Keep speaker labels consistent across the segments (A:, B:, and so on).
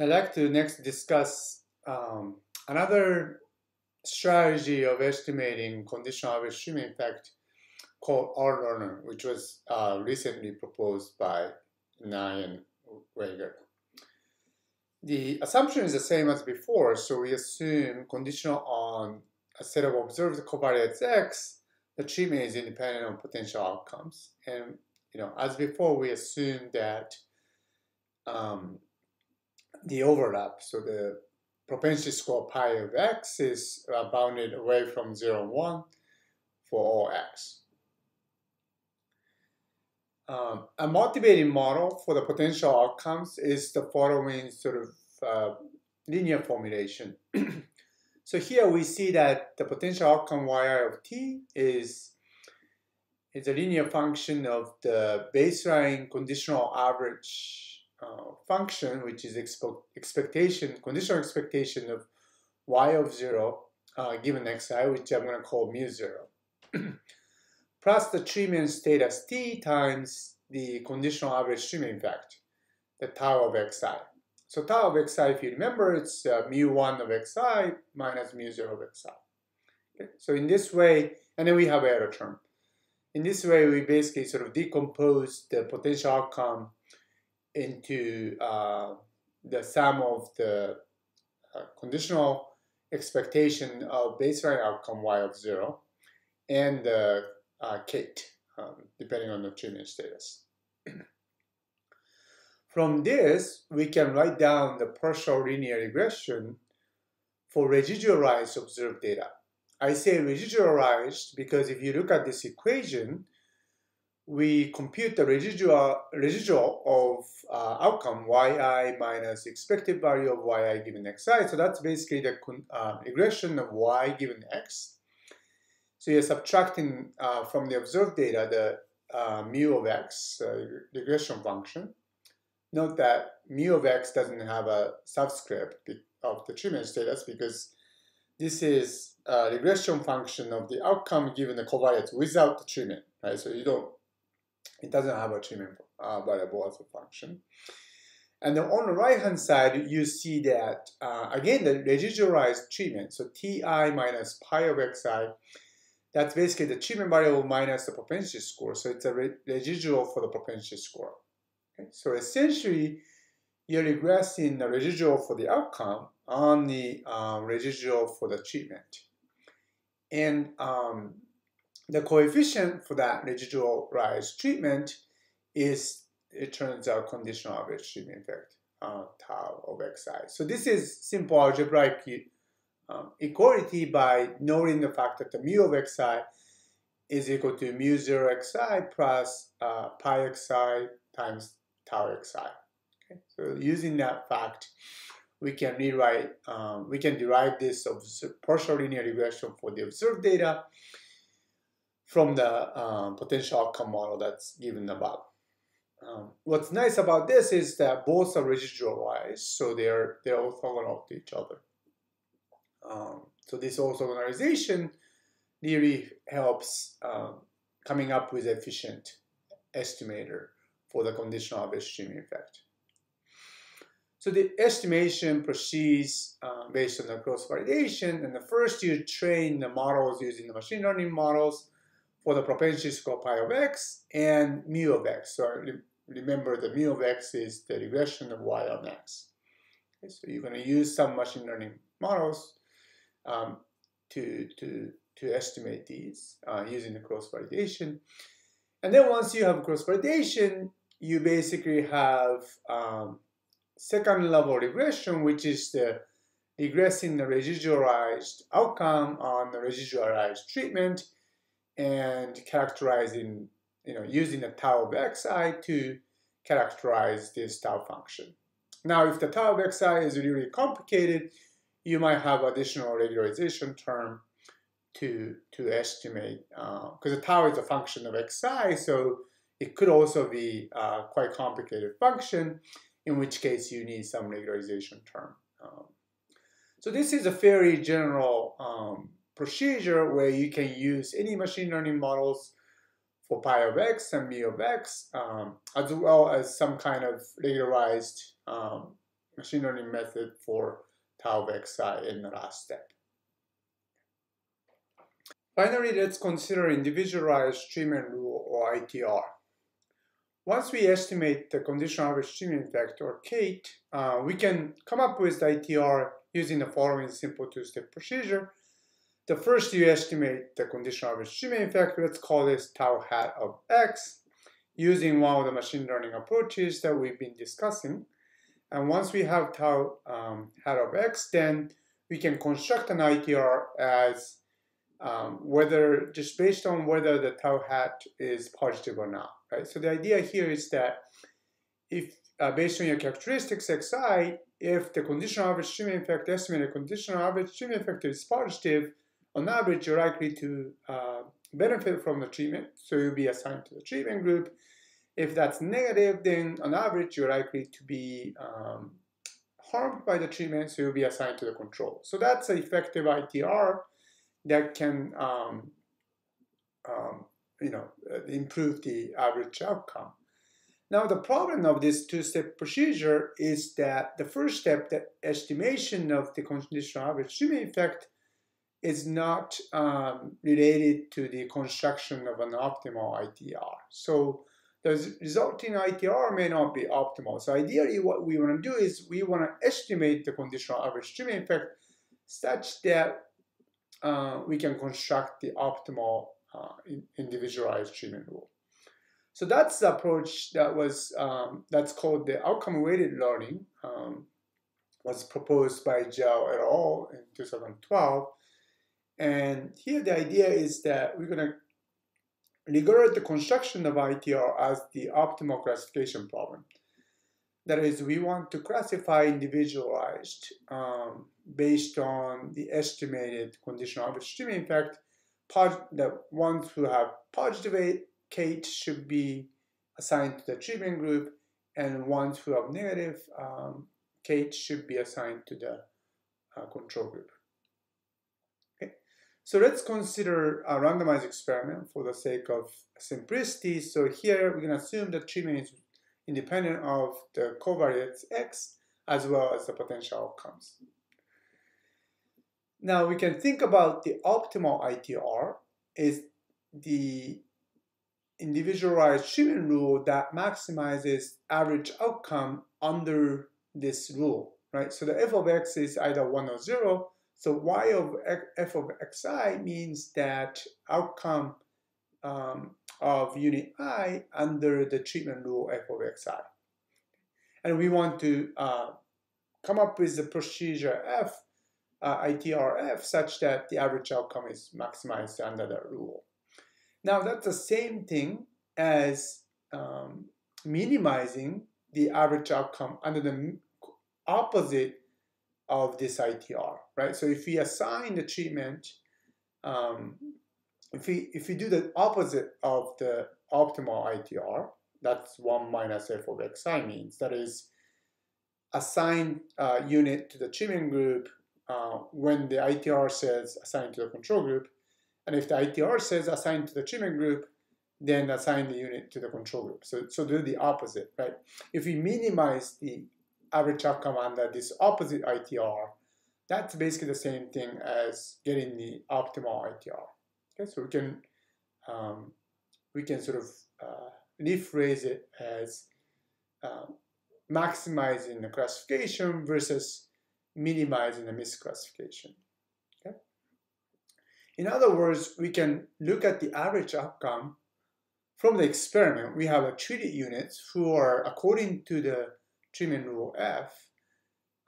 A: I'd like to next discuss um, another strategy of estimating conditional average treatment effect called R-learner, which was uh, recently proposed by Nie and Wager. The assumption is the same as before, so we assume conditional on a set of observed covariates X, the treatment is independent of potential outcomes. And you know, as before, we assume that um, the overlap, so the propensity score pi of x is uh, bounded away from 0 and 1 for all x. Um, a motivating model for the potential outcomes is the following sort of uh, linear formulation. so here we see that the potential outcome yi of t is, is a linear function of the baseline conditional average uh, function, which is expo expectation, conditional expectation of y of 0 uh, given xi, which I'm going to call mu 0. plus the treatment status t times the conditional average treatment factor, the tau of xi. So tau of xi, if you remember, it's uh, mu 1 of xi minus mu 0 of xi. Okay? So in this way, and then we have error term. In this way, we basically sort of decompose the potential outcome into uh, the sum of the uh, conditional expectation of baseline outcome y of 0 and the uh, CATE, um, depending on the treatment status. From this, we can write down the partial linear regression for residualized observed data. I say residualized because if you look at this equation, we compute the residual, residual of uh, outcome yi minus expected value of yi given xi. So that's basically the uh, regression of y given x. So you're subtracting uh, from the observed data the uh, mu of x regression function. Note that mu of x doesn't have a subscript of the treatment status because this is a regression function of the outcome given the covariates without the treatment, right? So you don't, it doesn't have a treatment uh, variable as a function. And then on the right hand side, you see that, uh, again, the residualized treatment, so Ti minus pi of xi, that's basically the treatment variable minus the propensity score. So it's a re residual for the propensity score. Okay? So essentially, you're regressing the residual for the outcome on the um, residual for the treatment. And um, the coefficient for that residualized treatment is, it turns out, conditional average treatment effect, tau of xi. So this is simple algebraic um, equality by noting the fact that the mu of xi is equal to mu 0 xi plus uh, pi xi times tau xi. Okay? So using that fact, we can rewrite, um, we can derive this partial linear regression for the observed data from the um, potential outcome model that's given above. Um, what's nice about this is that both are residualized, so they're they're orthogonal to each other. Um, so this orthogonalization really helps um, coming up with efficient estimator for the conditional average treatment effect. So the estimation proceeds uh, based on the cross validation, and the first you train the models using the machine learning models for the propensity score pi of x and mu of x. So remember the mu of x is the regression of y on x. Okay, so you're going to use some machine learning models um, to, to, to estimate these uh, using the cross validation. And then once you have cross validation, you basically have um, second level regression, which is the regressing the residualized outcome on the residualized treatment and characterizing, you know, using the tau of xi to characterize this tau function. Now, if the tau of xi is really complicated, you might have additional regularization term to to estimate because uh, the tau is a function of xi, so it could also be quite complicated function, in which case you need some regularization term. Um, so this is a very general um, procedure where you can use any machine learning models for pi of x and mu of x, um, as well as some kind of regularized um, machine learning method for tau of xi in the last step. Finally, let's consider individualized treatment rule or ITR. Once we estimate the conditional average treatment effect or CATE, uh, we can come up with the ITR using the following simple two-step procedure. The first you estimate the conditional average treatment effect, let's call this tau hat of x, using one of the machine learning approaches that we've been discussing. And once we have tau um, hat of x, then we can construct an ITR as um, whether just based on whether the tau hat is positive or not, right? So the idea here is that if uh, based on your characteristics xi, if the conditional average treatment effect estimated conditional average treatment effect is positive, on average you're likely to uh, benefit from the treatment, so you'll be assigned to the treatment group. If that's negative, then on average, you're likely to be um, harmed by the treatment, so you'll be assigned to the control. So that's an effective ITR that can, um, um, you know, improve the average outcome. Now, the problem of this two-step procedure is that the first step, the estimation of the conditional average treatment effect, is not um, related to the construction of an optimal ITR. So the resulting ITR may not be optimal. So ideally what we want to do is we want to estimate the conditional average treatment effect such that uh, we can construct the optimal uh, individualized treatment rule. So that's the approach that was, um, that's called the outcome-weighted learning, um, was proposed by Zhao et al. in 2012. And here the idea is that we're going to regard the construction of ITR as the optimal classification problem. That is, we want to classify individualized um, based on the estimated conditional average treatment effect. The ones who have positive CATE should be assigned to the treatment group, and ones who have negative um, should be assigned to the uh, control group. So let's consider a randomized experiment for the sake of simplicity. So here we can assume that treatment is independent of the covariates x as well as the potential outcomes. Now we can think about the optimal ITR is the individualized treatment rule that maximizes average outcome under this rule, right? So the f of x is either 1 or 0, so y of f of xi means that outcome um, of unit i under the treatment rule f of xi. And we want to uh, come up with the procedure f, uh, ITRF, such that the average outcome is maximized under that rule. Now that's the same thing as um, minimizing the average outcome under the opposite of this ITR, right? So if we assign the treatment, um, if we if we do the opposite of the optimal ITR, that's one minus f of xi means that is assign a unit to the treatment group uh, when the ITR says assign to the control group, and if the ITR says assign to the treatment group, then assign the unit to the control group. So so do the opposite, right? If we minimize the average outcome under this opposite ITR, that's basically the same thing as getting the optimal ITR. Okay, so we can um, we can sort of uh, rephrase it as uh, maximizing the classification versus minimizing the misclassification. Okay. In other words, we can look at the average outcome from the experiment. We have a treated units who are according to the treatment rule F,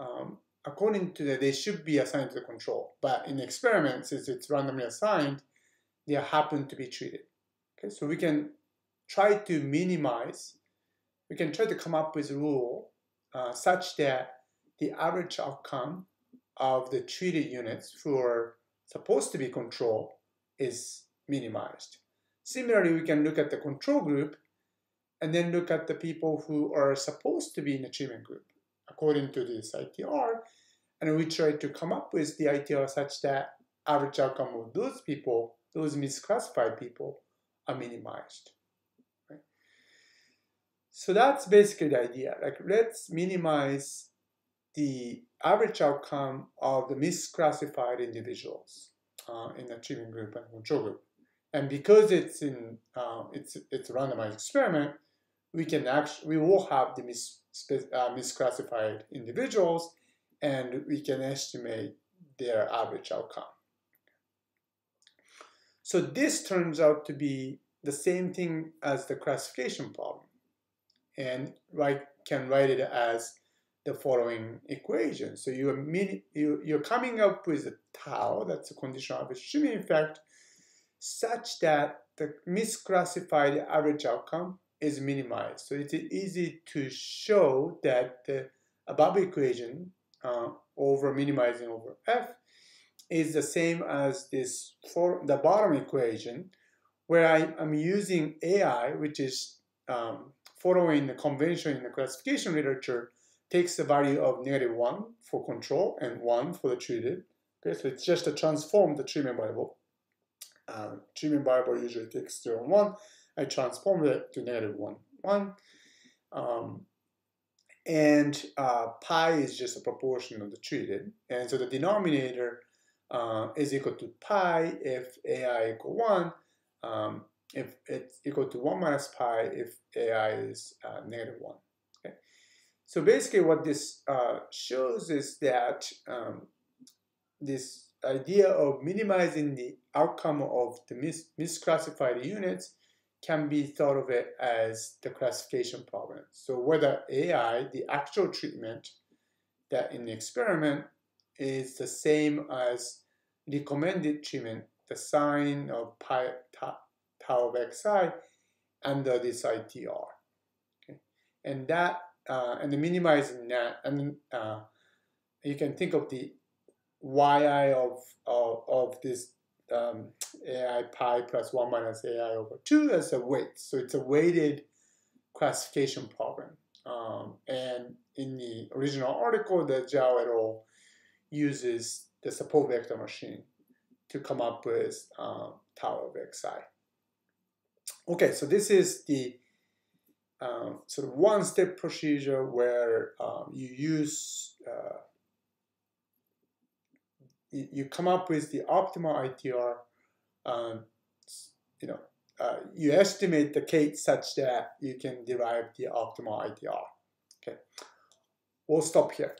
A: um, according to that, they should be assigned to the control. But in the experiment, since it's randomly assigned, they happen to be treated. Okay, so we can try to minimize, we can try to come up with a rule uh, such that the average outcome of the treated units who are supposed to be control is minimized. Similarly, we can look at the control group and then look at the people who are supposed to be in the treatment group according to this ITR. And we try to come up with the ITR such that average outcome of those people, those misclassified people, are minimized. So that's basically the idea. Like let's minimize the average outcome of the misclassified individuals uh, in the treatment group and control group. And because it's in uh, it's it's a randomized experiment, we can actually we will have the mis, uh, misclassified individuals, and we can estimate their average outcome. So this turns out to be the same thing as the classification problem, and right can write it as the following equation. So you are you, you're coming up with a tau, that's a conditional average treatment effect, such that the misclassified average outcome is minimized. So it's easy to show that the above equation uh, over minimizing over f is the same as this for the bottom equation where I am using AI, which is um, following the convention in the classification literature, takes the value of negative 1 for control and 1 for the treated. Okay, so it's just to transform the treatment variable. Um, treatment variable usually takes 0 and 1. I transform it to negative 1, 1. Um, and uh, pi is just a proportion of the treated. And so the denominator uh, is equal to pi if ai equal 1, um, if it's equal to 1 minus pi if ai is uh, negative 1. Okay? So basically what this uh, shows is that um, this idea of minimizing the outcome of the mis misclassified units can be thought of it as the classification problem. So whether AI, the actual treatment that in the experiment is the same as recommended treatment, the sign of pi, tau of xi under this ITR. Okay? And that, uh, and the minimizing that, and uh, you can think of the yi of, of, of this um, ai pi plus 1 minus ai over 2 as a weight. So it's a weighted classification problem. Um, and in the original article, the Zhao et al. uses the support vector machine to come up with um, tau of xi. Okay, so this is the um, sort of one-step procedure where um, you use uh, you come up with the optimal ITR. Um, you know, uh, you estimate the case such that you can derive the optimal ITR. Okay, we'll stop here.